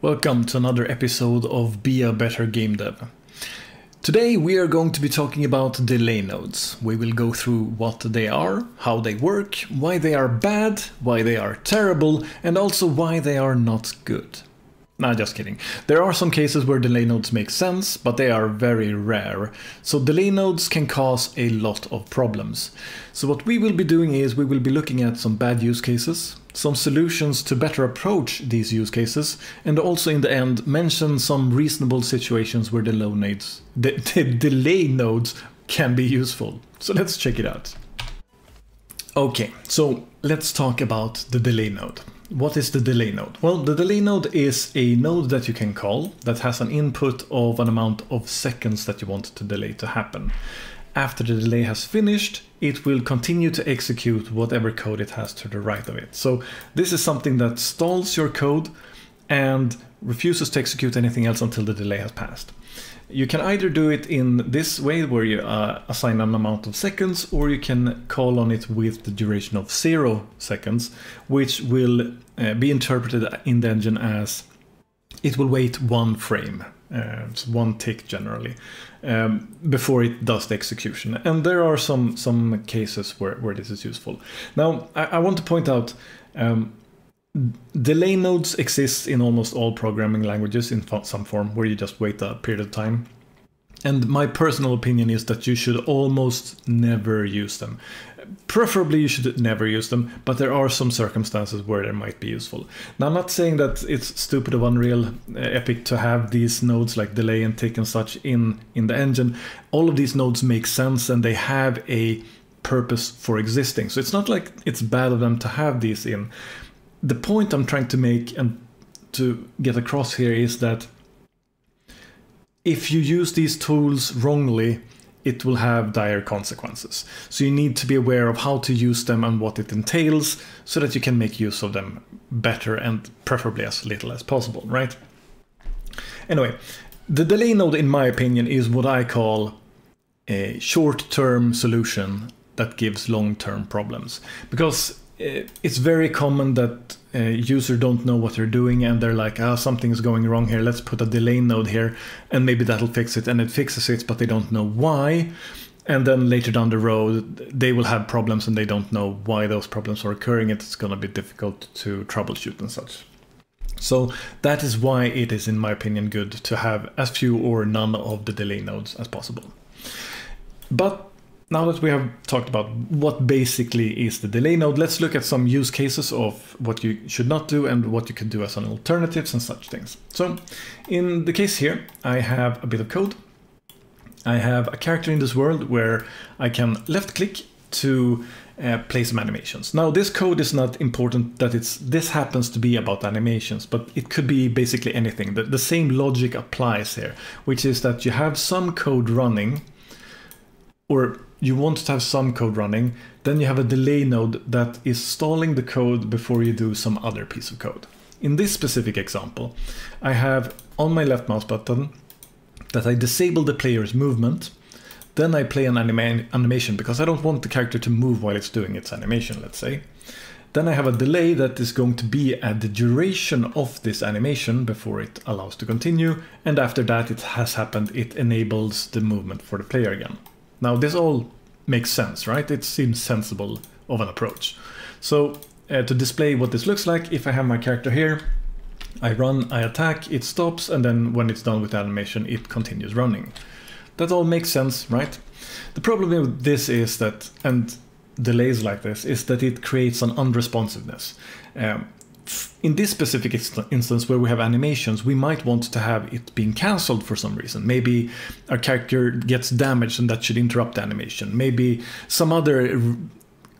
Welcome to another episode of Be a Better Game Dev. Today we are going to be talking about delay nodes. We will go through what they are, how they work, why they are bad, why they are terrible, and also why they are not good. Nah, just kidding. There are some cases where delay nodes make sense, but they are very rare. So delay nodes can cause a lot of problems. So what we will be doing is we will be looking at some bad use cases, some solutions to better approach these use cases, and also in the end mention some reasonable situations where delay nodes, de delay nodes can be useful. So let's check it out. Okay, so let's talk about the delay node. What is the delay node? Well, the delay node is a node that you can call that has an input of an amount of seconds that you want to delay to happen. After the delay has finished, it will continue to execute whatever code it has to the right of it. So this is something that stalls your code and refuses to execute anything else until the delay has passed. You can either do it in this way where you uh, assign an amount of seconds or you can call on it with the duration of zero seconds, which will uh, be interpreted in the engine as it will wait one frame, uh, one tick generally, um, before it does the execution. And there are some, some cases where, where this is useful. Now, I, I want to point out um, delay nodes exist in almost all programming languages in some form where you just wait a period of time. And my personal opinion is that you should almost never use them. Preferably you should never use them, but there are some circumstances where they might be useful. Now I'm not saying that it's stupid of Unreal uh, Epic to have these nodes like delay and tick and such in, in the engine. All of these nodes make sense and they have a purpose for existing. So it's not like it's bad of them to have these in, the point I'm trying to make and to get across here is that if you use these tools wrongly, it will have dire consequences. So you need to be aware of how to use them and what it entails so that you can make use of them better and preferably as little as possible, right? Anyway, the delay node, in my opinion, is what I call a short-term solution that gives long-term problems. Because uh, it's very common that uh, users don't know what they're doing and they're like, ah, something's going wrong here. Let's put a delay node here and maybe that'll fix it. And it fixes it, but they don't know why. And then later down the road, they will have problems and they don't know why those problems are occurring. It's going to be difficult to troubleshoot and such. So that is why it is, in my opinion, good to have as few or none of the delay nodes as possible. But now that we have talked about what basically is the delay node, let's look at some use cases of what you should not do and what you can do as an alternatives and such things. So in the case here, I have a bit of code. I have a character in this world where I can left click to uh, play some animations. Now this code is not important that it's this happens to be about animations, but it could be basically anything. The, the same logic applies here, which is that you have some code running or you want to have some code running, then you have a delay node that is stalling the code before you do some other piece of code. In this specific example, I have on my left mouse button that I disable the player's movement, then I play an anima animation because I don't want the character to move while it's doing its animation, let's say. Then I have a delay that is going to be at the duration of this animation before it allows to continue, and after that it has happened, it enables the movement for the player again. Now this all makes sense, right? It seems sensible of an approach. So uh, to display what this looks like, if I have my character here, I run, I attack, it stops, and then when it's done with the animation, it continues running. That all makes sense, right? The problem with this is that, and delays like this, is that it creates an unresponsiveness. Um, in this specific instance where we have animations, we might want to have it being cancelled for some reason. Maybe our character gets damaged and that should interrupt the animation. Maybe some other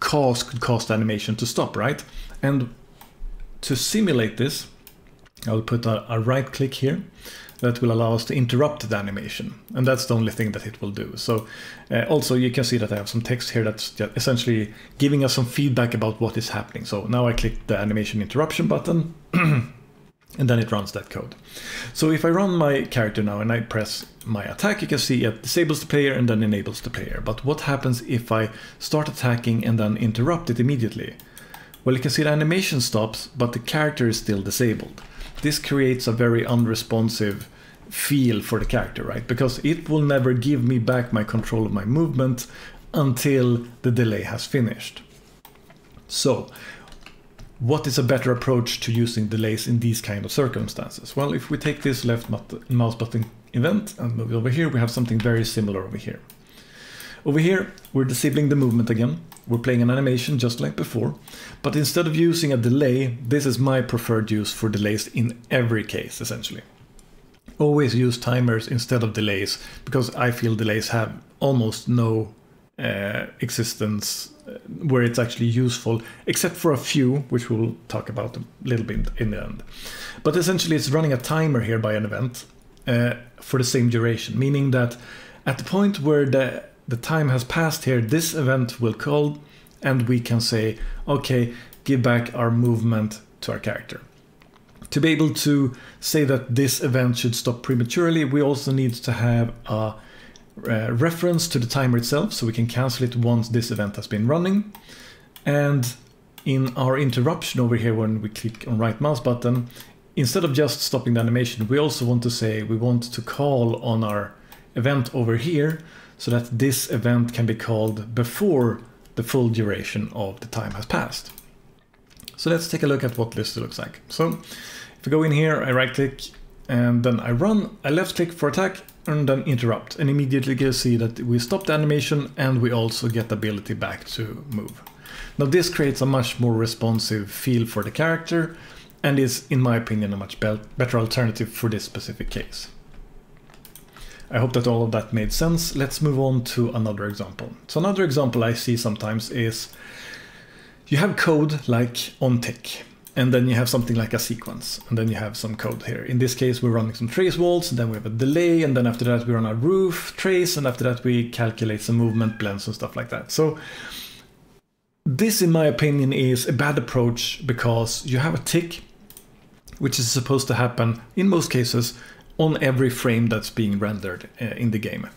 cause could cause the animation to stop, right? And to simulate this, I'll put a, a right click here that will allow us to interrupt the animation. And that's the only thing that it will do. So uh, also you can see that I have some text here that's essentially giving us some feedback about what is happening. So now I click the animation interruption button and then it runs that code. So if I run my character now and I press my attack, you can see it disables the player and then enables the player. But what happens if I start attacking and then interrupt it immediately? Well, you can see the animation stops, but the character is still disabled. this creates a very unresponsive feel for the character, right? Because it will never give me back my control of my movement until the delay has finished. So, what is a better approach to using delays in these kind of circumstances? Well, if we take this left mouse button event and move it over here, we have something very similar over here. Over here, we're disabling the movement again. We're playing an animation just like before, but instead of using a delay, this is my preferred use for delays in every case, essentially. Always use timers instead of delays, because I feel delays have almost no uh, existence uh, where it's actually useful, except for a few, which we'll talk about a little bit in the end. But essentially, it's running a timer here by an event uh, for the same duration, meaning that at the point where the the time has passed here, this event will call and we can say, okay, give back our movement to our character. To be able to say that this event should stop prematurely, we also need to have a uh, reference to the timer itself, so we can cancel it once this event has been running. And in our interruption over here, when we click on right mouse button, instead of just stopping the animation, we also want to say we want to call on our event over here so that this event can be called before the full duration of the time has passed. So let's take a look at what this looks like. So if I go in here, I right click and then I run, I left click for attack and then interrupt and immediately you see that we stop the animation and we also get the ability back to move. Now this creates a much more responsive feel for the character and is in my opinion a much be better alternative for this specific case. I hope that all of that made sense. Let's move on to another example. So another example I see sometimes is you have code like on tick and then you have something like a sequence and then you have some code here. In this case we're running some trace walls and then we have a delay and then after that we run a roof trace and after that we calculate some movement blends and stuff like that. So this in my opinion is a bad approach because you have a tick which is supposed to happen in most cases on every frame that's being rendered uh, in the game.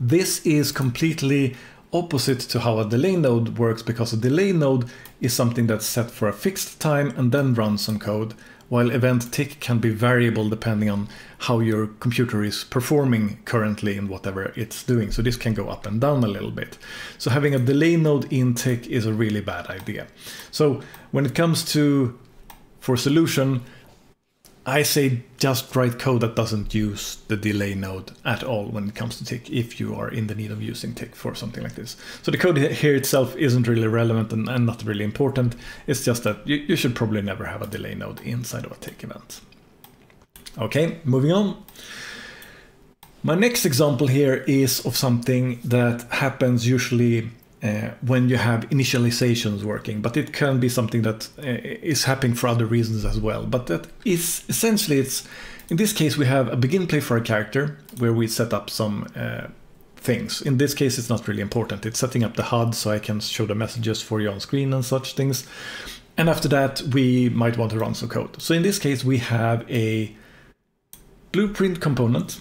This is completely opposite to how a delay node works because a delay node is something that's set for a fixed time and then runs some code, while event tick can be variable depending on how your computer is performing currently in whatever it's doing. So this can go up and down a little bit. So having a delay node in tick is a really bad idea. So when it comes to for solution, I say just write code that doesn't use the delay node at all when it comes to tick if you are in the need of using tick for something like this. So the code here itself isn't really relevant and, and not really important. It's just that you, you should probably never have a delay node inside of a tick event. Okay, moving on. My next example here is of something that happens usually uh, when you have initializations working, but it can be something that uh, is happening for other reasons as well. But that is essentially it's in this case we have a begin play for a character where we set up some uh, things. In this case, it's not really important. It's setting up the HUD so I can show the messages for you on screen and such things. And after that, we might want to run some code. So in this case, we have a blueprint component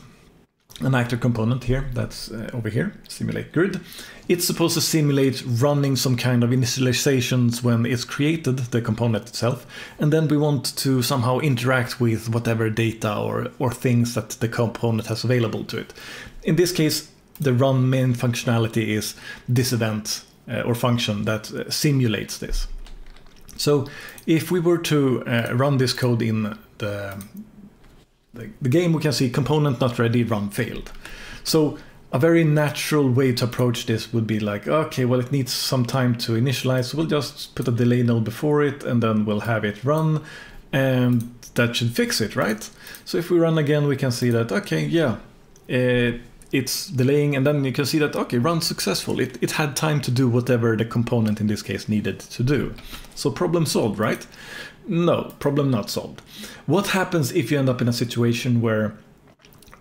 an actor component here that's uh, over here, simulate grid. It's supposed to simulate running some kind of initializations when it's created, the component itself, and then we want to somehow interact with whatever data or, or things that the component has available to it. In this case, the run main functionality is this event uh, or function that uh, simulates this. So if we were to uh, run this code in the the, the game we can see component not ready, run failed. So a very natural way to approach this would be like, okay, well, it needs some time to initialize. So we'll just put a delay node before it and then we'll have it run and that should fix it, right? So if we run again, we can see that, okay, yeah, it, it's delaying and then you can see that, okay, run successful. It, it had time to do whatever the component in this case needed to do. So problem solved, right? No, problem not solved. What happens if you end up in a situation where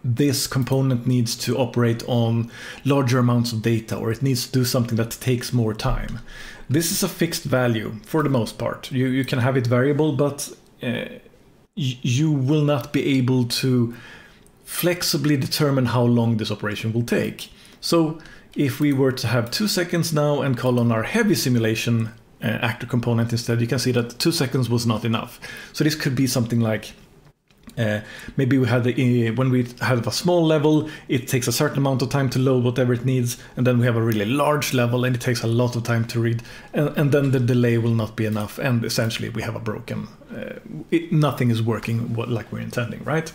this component needs to operate on larger amounts of data or it needs to do something that takes more time? This is a fixed value for the most part. You, you can have it variable, but uh, you will not be able to flexibly determine how long this operation will take. So if we were to have two seconds now and call on our heavy simulation actor component instead, you can see that two seconds was not enough. So this could be something like uh, maybe we had the, uh, when we have a small level, it takes a certain amount of time to load whatever it needs, and then we have a really large level, and it takes a lot of time to read, and, and then the delay will not be enough, and essentially we have a broken. Uh, it, nothing is working like we're intending, right?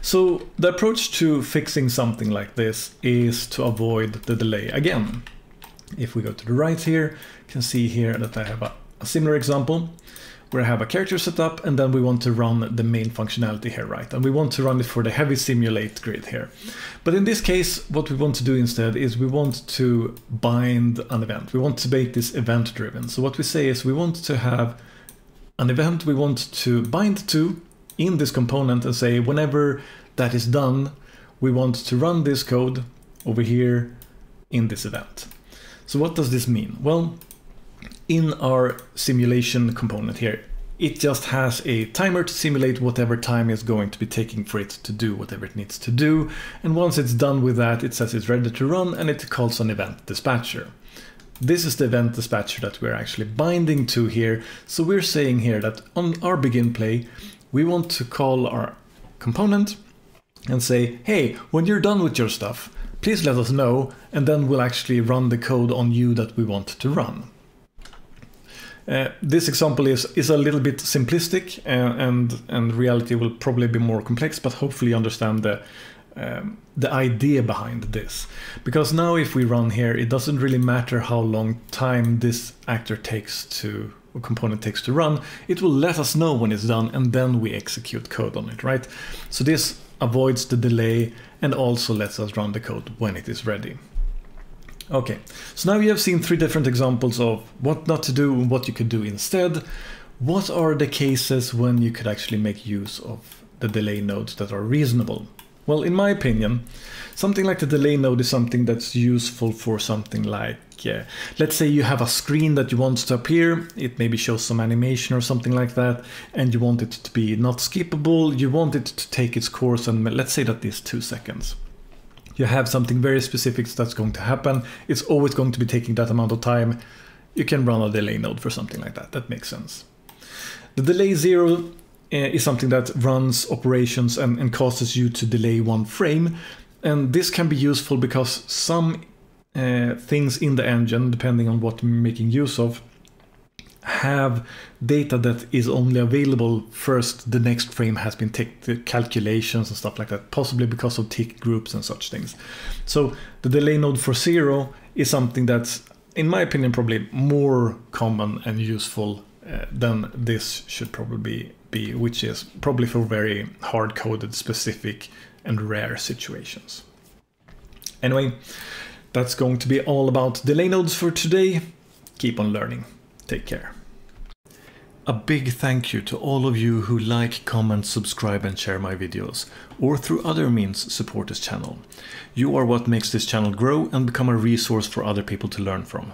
So the approach to fixing something like this is to avoid the delay again. If we go to the right here, you can see here that I have a, a similar example where I have a character set up and then we want to run the main functionality here, right? And we want to run it for the heavy simulate grid here. But in this case, what we want to do instead is we want to bind an event. We want to make this event driven. So what we say is we want to have an event we want to bind to in this component and say whenever that is done, we want to run this code over here in this event. So what does this mean? Well, in our simulation component here, it just has a timer to simulate whatever time is going to be taking for it to do whatever it needs to do. And once it's done with that, it says it's ready to run and it calls an event dispatcher. This is the event dispatcher that we're actually binding to here. So we're saying here that on our begin play, we want to call our component and say, hey, when you're done with your stuff, please let us know, and then we'll actually run the code on you that we want to run. Uh, this example is, is a little bit simplistic uh, and, and reality will probably be more complex, but hopefully you understand the, um, the idea behind this. Because now if we run here, it doesn't really matter how long time this actor takes to component takes to run, it will let us know when it's done and then we execute code on it, right? So this avoids the delay and also lets us run the code when it is ready. Okay, so now you have seen three different examples of what not to do and what you could do instead. What are the cases when you could actually make use of the delay nodes that are reasonable? Well, in my opinion, something like the delay node is something that's useful for something like, uh, let's say you have a screen that you want to appear, it maybe shows some animation or something like that, and you want it to be not skippable, you want it to take its course, and let's say that is two seconds you have something very specific that's going to happen. It's always going to be taking that amount of time. You can run a delay node for something like that. That makes sense. The delay zero is something that runs operations and, and causes you to delay one frame. And this can be useful because some uh, things in the engine, depending on what you're making use of, have data that is only available first the next frame has been ticked, calculations and stuff like that, possibly because of tick groups and such things. So the delay node for zero is something that's, in my opinion, probably more common and useful uh, than this should probably which is probably for very hard-coded, specific and rare situations. Anyway, that's going to be all about delay nodes for today. Keep on learning. Take care. A big thank you to all of you who like, comment, subscribe and share my videos, or through other means support this channel. You are what makes this channel grow and become a resource for other people to learn from.